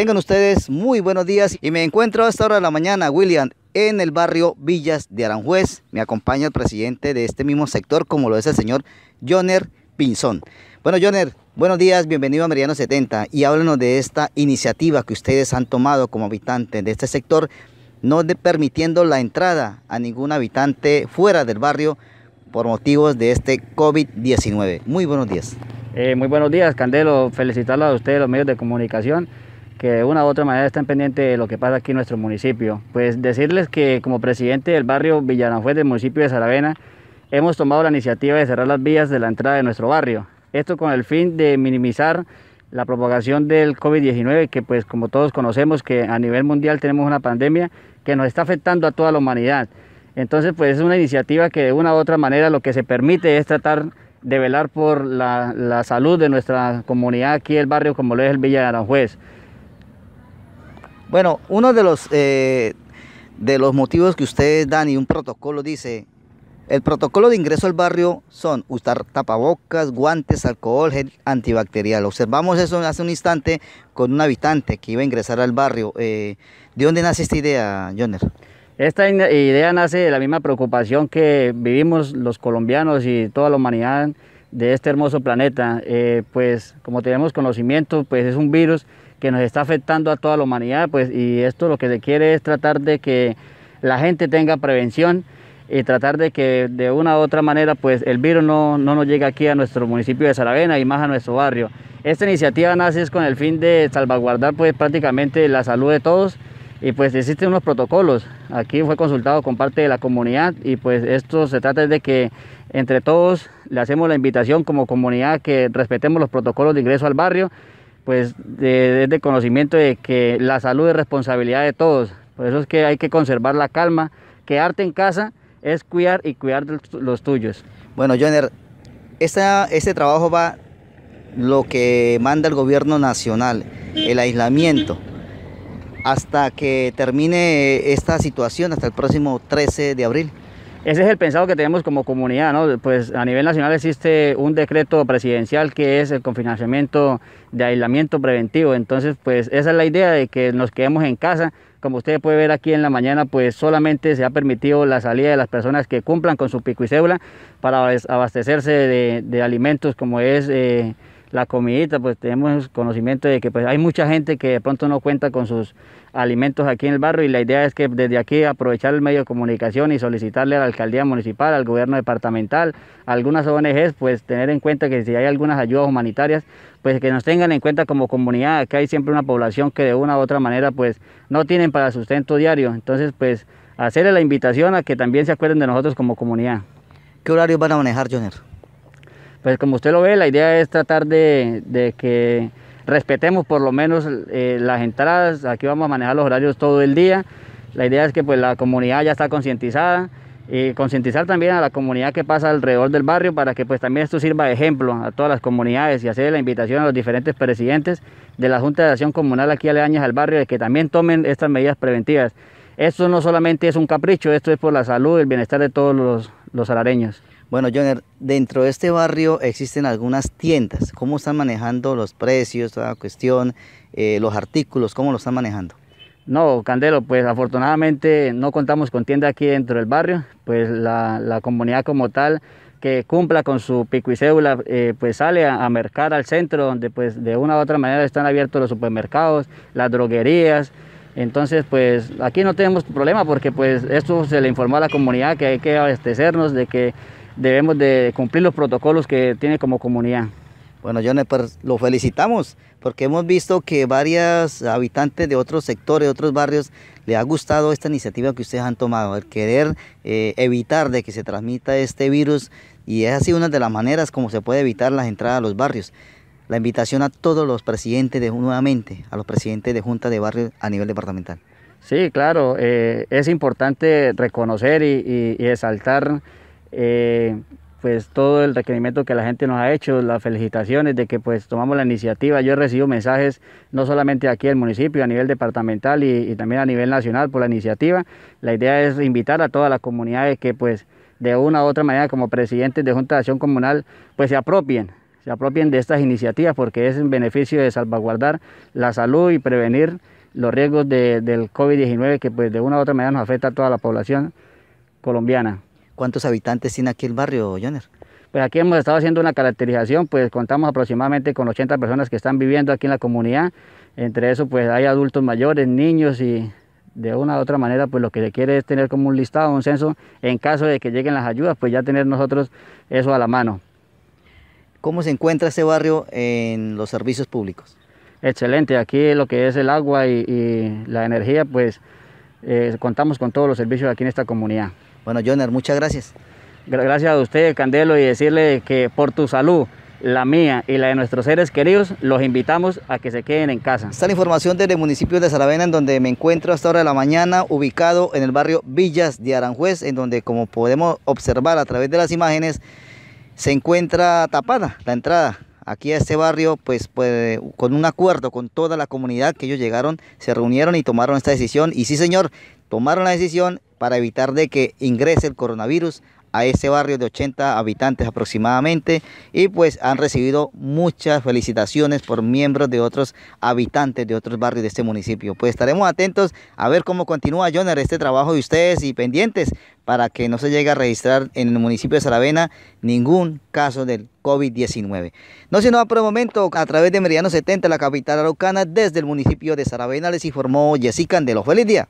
Tengan ustedes muy buenos días y me encuentro a esta hora de la mañana, William, en el barrio Villas de Aranjuez. Me acompaña el presidente de este mismo sector, como lo es el señor Joner Pinzón. Bueno, Joner, buenos días, bienvenido a Meridiano 70 y háblanos de esta iniciativa que ustedes han tomado como habitantes de este sector, no permitiendo la entrada a ningún habitante fuera del barrio por motivos de este COVID-19. Muy buenos días. Eh, muy buenos días, Candelo. Felicitarlos a ustedes, los medios de comunicación, que de una u otra manera están pendientes de lo que pasa aquí en nuestro municipio. Pues decirles que como presidente del barrio Villaranjuez del municipio de Saravena, hemos tomado la iniciativa de cerrar las vías de la entrada de nuestro barrio. Esto con el fin de minimizar la propagación del COVID-19, que pues como todos conocemos que a nivel mundial tenemos una pandemia que nos está afectando a toda la humanidad. Entonces pues es una iniciativa que de una u otra manera lo que se permite es tratar de velar por la, salud de nuestra comunidad aquí el barrio como lo es el Villa de Aranjuez. Bueno, uno de los, eh, de los motivos que ustedes dan y un protocolo dice, el protocolo de ingreso al barrio son usar tapabocas, guantes, alcohol, gel antibacterial. Observamos eso hace un instante con un habitante que iba a ingresar al barrio. Eh, ¿De dónde nace esta idea, Joner? Esta idea nace de la misma preocupación que vivimos los colombianos y toda la humanidad de este hermoso planeta. Eh, pues como tenemos conocimiento, pues es un virus que nos está afectando a toda la humanidad, pues y esto lo que se quiere es tratar de que la gente tenga prevención y tratar de que de una u otra manera pues el virus no, no nos llegue aquí a nuestro municipio de Saravena y más a nuestro barrio. Esta iniciativa nace con el fin de salvaguardar pues prácticamente la salud de todos y pues existen unos protocolos. Aquí fue consultado con parte de la comunidad y pues esto se trata de que entre todos le hacemos la invitación como comunidad que respetemos los protocolos de ingreso al barrio, pues desde de conocimiento de que la salud es responsabilidad de todos. Por eso es que hay que conservar la calma, quedarte en casa es cuidar y cuidar de los tuyos. Bueno, Joner, este trabajo va lo que manda el gobierno nacional, el aislamiento hasta que termine esta situación, hasta el próximo 13 de abril. Ese es el pensado que tenemos como comunidad, ¿no? Pues a nivel nacional existe un decreto presidencial que es el confinamiento de aislamiento preventivo. Entonces, pues esa es la idea de que nos quedemos en casa. Como usted puede ver aquí en la mañana, pues solamente se ha permitido la salida de las personas que cumplan con su pico y cédula para abastecerse de, alimentos como es... Eh, la comidita, pues tenemos conocimiento de que pues, hay mucha gente que de pronto no cuenta con sus alimentos aquí en el barrio y la idea es que desde aquí aprovechar el medio de comunicación y solicitarle a la alcaldía municipal, al gobierno departamental, a algunas ONGs, pues tener en cuenta que si hay algunas ayudas humanitarias, pues que nos tengan en cuenta como comunidad, que hay siempre una población que de una u otra manera pues no tienen para sustento diario, entonces pues hacerle la invitación a que también se acuerden de nosotros como comunidad. ¿Qué horarios van a manejar, Joner? Pues como usted lo ve, la idea es tratar de, que respetemos por lo menos eh, las entradas. Aquí vamos a manejar los horarios todo el día. La idea es que pues, la comunidad ya está concientizada y concientizar también a la comunidad que pasa alrededor del barrio para que pues también esto sirva de ejemplo a todas las comunidades y hacer la invitación a los diferentes presidentes de la Junta de Acción Comunal aquí aledañas al barrio de que también tomen estas medidas preventivas. Esto no solamente es un capricho, esto es por la salud y el bienestar de todos los, los. Bueno, Joner, dentro de este barrio existen algunas tiendas. ¿Cómo están manejando los precios, toda la cuestión, eh, los artículos, cómo lo están manejando? No, Candelo, pues afortunadamente no contamos con tienda aquí dentro del barrio, pues la, comunidad como tal que cumpla con su pico y cédula, eh, pues sale a, a, mercar al centro donde pues de una u otra manera están abiertos los supermercados, las droguerías, entonces pues aquí no tenemos problema porque pues esto se le informó a la comunidad que hay que abastecernos de que debemos de cumplir los protocolos que tiene como comunidad. Bueno, Johnny, pues lo felicitamos porque hemos visto que varias habitantes de otros sectores, de otros barrios, le ha gustado esta iniciativa que ustedes han tomado, el querer eh, evitar de que se transmita este virus y es así una de las maneras como se puede evitar las entradas a los barrios. La invitación a todos los presidentes de nuevamente, a los presidentes de junta de barrios a nivel departamental. Sí, claro, eh, es importante reconocer y, y, y exaltar eh, pues todo el requerimiento que la gente nos ha hecho, las felicitaciones de que pues tomamos la iniciativa. Yo he recibido mensajes no solamente aquí en el municipio, a nivel departamental y, también a nivel nacional por la iniciativa. La idea es invitar a todas las comunidades que pues de una u otra manera como presidentes de Junta de Acción Comunal pues se apropien se apropien de estas iniciativas porque es en beneficio de salvaguardar la salud y prevenir los riesgos del COVID-19 que pues de una u otra manera nos afecta a toda la población colombiana. ¿Cuántos habitantes tiene aquí el barrio, Joner? Pues aquí hemos estado haciendo una caracterización, pues contamos aproximadamente con 80 personas que están viviendo aquí en la comunidad. Entre eso pues hay adultos mayores, niños y de una u otra manera pues lo que se quiere es tener como un listado, un censo, en caso de que lleguen las ayudas, pues ya tener nosotros eso a la mano. ¿Cómo se encuentra este barrio en los servicios públicos? Excelente, aquí lo que es el agua y, la energía, pues eh, contamos con todos los servicios aquí en esta comunidad. Bueno, Joner, muchas gracias. Gracias a usted, Candelo, y decirle que por tu salud, la mía y la de nuestros seres queridos, los invitamos a que se queden en casa. Esta es la información desde el municipio de Saravena, en donde me encuentro hasta hora de la mañana, ubicado en el barrio Villas de Aranjuez, en donde, como podemos observar a través de las imágenes, se encuentra tapada la entrada aquí a este barrio, pues, pues, con un acuerdo con toda la comunidad que ellos llegaron, se reunieron y tomaron esta decisión. Y sí, señor, tomaron la decisión para evitar de que ingrese el coronavirus a ese barrio de 80 habitantes aproximadamente y pues han recibido muchas felicitaciones por miembros de otros habitantes de otros barrios de este municipio. Pues estaremos atentos a ver cómo continúa, Joner, este trabajo de ustedes y pendientes para que no se llegue a registrar en el municipio de Saravena ningún caso del COVID-19. No sino por el momento, a través de Meridiano 70, la capital araucana, desde el municipio de Saravena, les informó Jessica Andelo. ¡Feliz día!